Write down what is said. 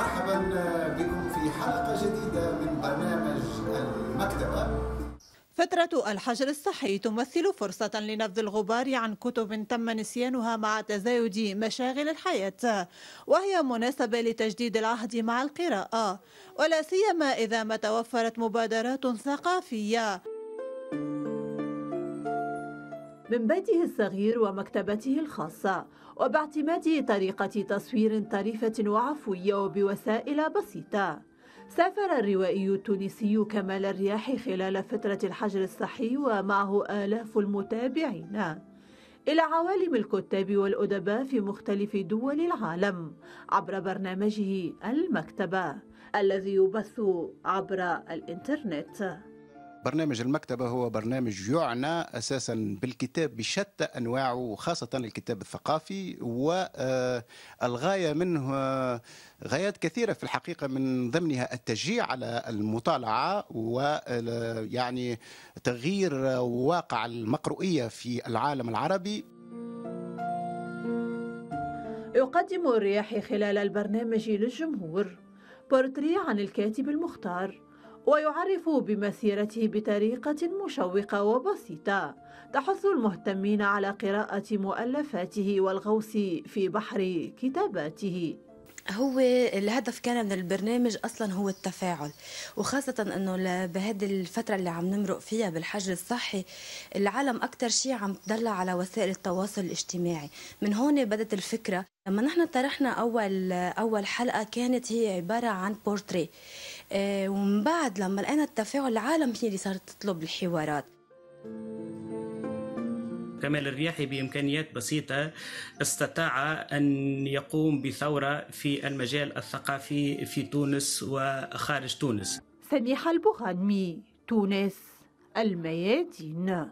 مرحبا بكم في حلقة جديدة من برنامج المكتبة. فترة الحجر الصحي تمثل فرصة لنبذ الغبار عن كتب تم نسيانها مع تزايد مشاغل الحياة وهي مناسبة لتجديد العهد مع القراءة ولا سيما إذا ما توفرت مبادرات ثقافية. من بيته الصغير ومكتبته الخاصة وباعتماد طريقة تصوير طريفة وعفوية وبوسائل بسيطة. سافر الروائي التونسي كمال الرياح خلال فترة الحجر الصحي ومعه آلاف المتابعين. إلى عوالم الكتاب والأدباء في مختلف دول العالم عبر برنامجه المكتبة الذي يبث عبر الإنترنت. برنامج المكتبة هو برنامج يعنى أساسا بالكتاب بشتى أنواعه وخاصة الكتاب الثقافي والغاية منه غايات كثيرة في الحقيقة من ضمنها التشجيع على المطالعة ويعني تغيير واقع المقروئية في العالم العربي. يقدم الرياح خلال البرنامج للجمهور. بورتري عن الكاتب المختار. ويعرف بمسيرته بطريقة مشوقة وبسيطة. تحث المهتمين على قراءة مؤلفاته والغوص في بحر كتاباته. هو الهدف كان من البرنامج أصلا هو التفاعل وخاصة إنه بهذه الفترة اللي عم نمرق فيها بالحجر الصحي العالم أكثر شيء عم تدلع على وسائل التواصل الاجتماعي. من هون بدت الفكرة لما نحن طرحنا أول أول حلقة كانت هي عبارة عن بورتري آه، ومن بعد لما لقينا التفاعل العالم هي اللي صارت تطلب الحوارات. كمال الرياحي بإمكانيات بسيطة استطاع أن يقوم بثورة في المجال الثقافي في تونس وخارج تونس. سميحة البغانمي تونس الميادين.